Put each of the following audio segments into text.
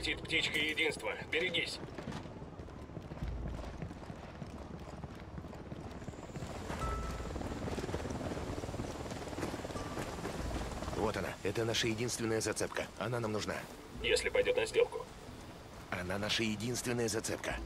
летит птичка единства. Берегись. Вот она. Это наша единственная зацепка. Она нам нужна. Если пойдет на сделку. Она наша единственная зацепка.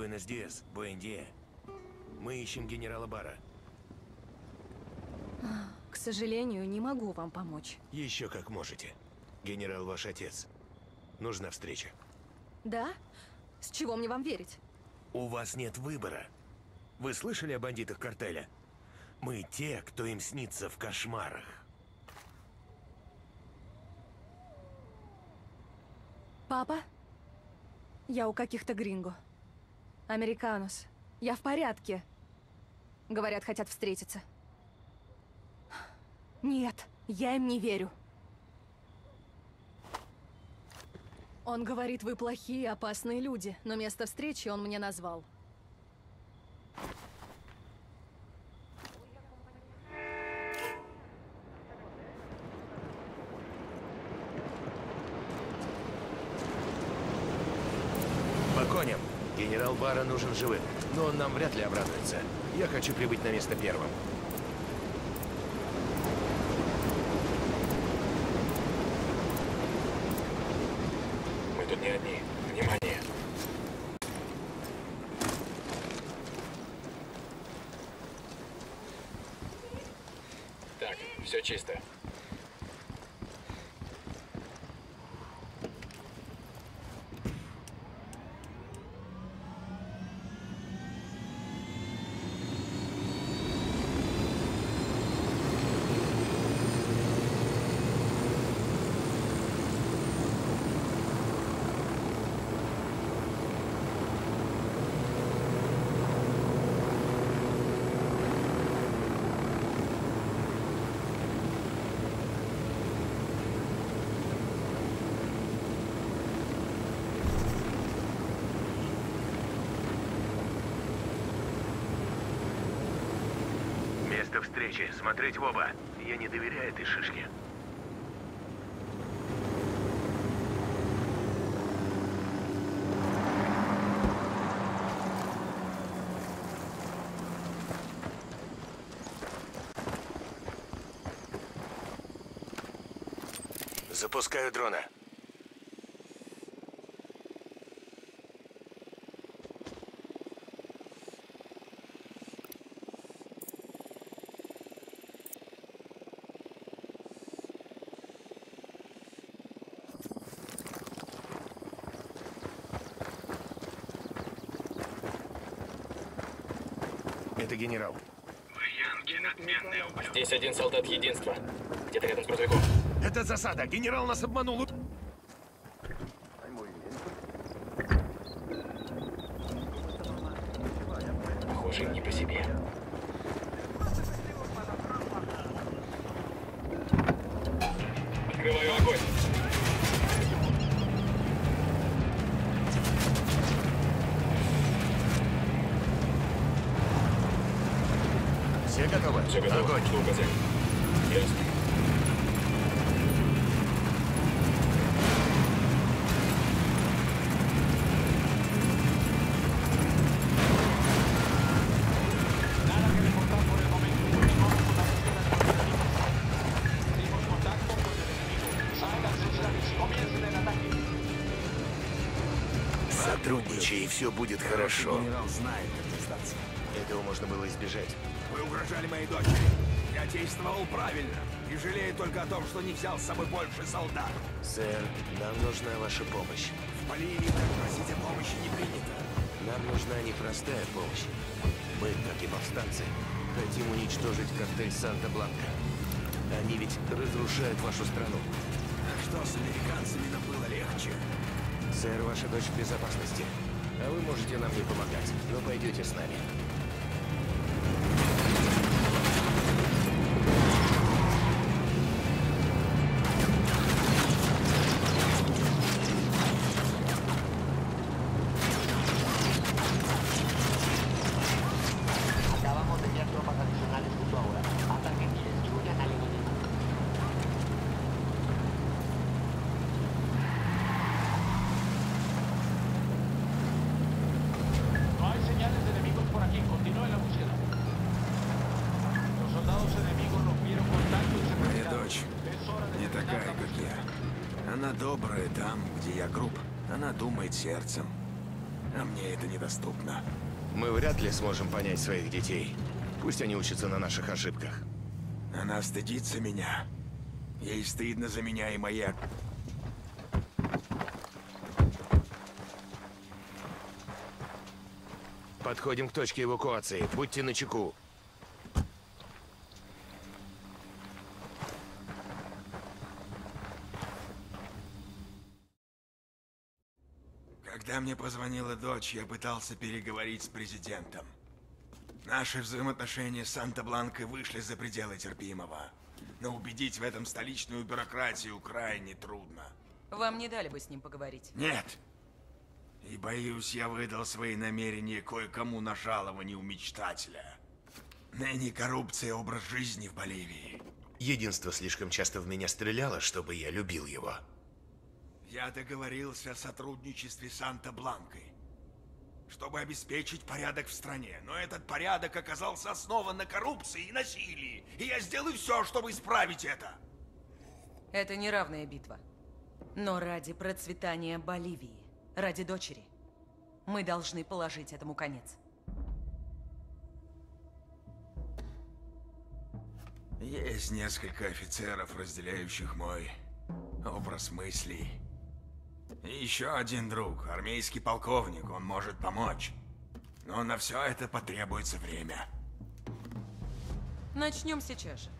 Буэнос Диас, Буэндия. Мы ищем генерала Бара. К сожалению, не могу вам помочь. Еще как можете. Генерал ваш отец. Нужна встреча. Да? С чего мне вам верить? У вас нет выбора. Вы слышали о бандитах картеля? Мы те, кто им снится в кошмарах. Папа? Я у каких-то гринго. Американус. Я в порядке. Говорят, хотят встретиться. Нет, я им не верю. Он говорит, вы плохие, опасные люди, но место встречи он мне назвал. По коням. Генерал Бара нужен живым, но он нам вряд ли обрадуется. Я хочу прибыть на место первым. Мы тут не одни. Внимание. Так, все чисто. Место встречи. Смотреть в оба. Я не доверяю этой шишке. Запускаю дрона. Это генерал. Здесь один солдат единства. Где-то рядом с грузовиком. Это засада. Генерал нас обманул. Похоже, не по себе. Все готовы? Все готово. Огонь. Жду указаний. Ясно. Сотрудничай, и все будет хорошо. Генерал знает, как не сдаться. Этого можно было избежать. Вы угрожали моей дочери. Я действовал правильно. И жалею только о том, что не взял с собой больше солдат. Сэр, нам нужна ваша помощь. В Боливии так просить о помощи не принято. Нам нужна непростая помощь. Мы, как и повстанцы, хотим уничтожить картель Санта-Бланка. Они ведь разрушают вашу страну. А что с американцами нам было легче? Сэр, ваша дочь в безопасности. А вы можете нам не помогать, но пойдете с нами. Она добрая там, где я груб. Она думает сердцем. А мне это недоступно. Мы вряд ли сможем понять своих детей. Пусть они учатся на наших ошибках. Она стыдится меня. Ей стыдно за меня и моя... Подходим к точке эвакуации. Будьте начеку. Когда мне позвонила дочь, я пытался переговорить с президентом. Наши взаимоотношения с Санта-Бланкой вышли за пределы терпимого. Но убедить в этом столичную бюрократию крайне трудно. Вам не дали бы с ним поговорить. Нет. И боюсь, я выдал свои намерения кое-кому на жалование у мечтателя. Ныне коррупция – образ жизни в Боливии. Единство слишком часто в меня стреляло, чтобы я любил его. Я договорился о сотрудничестве с Санта-Бланкой, чтобы обеспечить порядок в стране. Но этот порядок оказался основан на коррупции и насилии. И я сделаю все, чтобы исправить это. Это неравная битва. Но ради процветания Боливии, ради дочери, мы должны положить этому конец. Есть несколько офицеров, разделяющих мой образ мыслей. И еще один друг, армейский полковник, он может помочь. Но на все это потребуется время. Начнем сейчас же.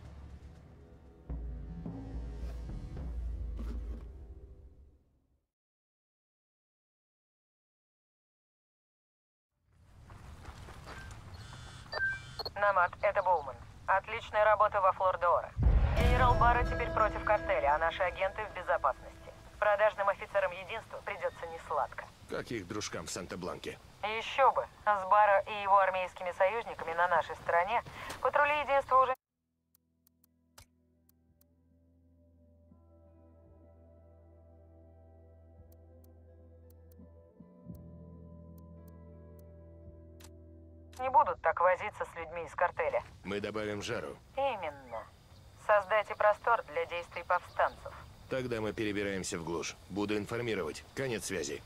Намат, это Боуман. Отличная работа во Флордоора. Генерал Барра теперь против картеля, а наши агенты в безопасности. Продажным офицерам единства придется несладко. Как их дружкам в Санта-Бланке? Еще бы. С Барра и его армейскими союзниками на нашей стороне патрули единства уже... не будут так возиться с людьми из картеля. Мы добавим жару. Именно. Создайте простор для действий повстанцев. Тогда мы перебираемся в глушь. Буду информировать. Конец связи.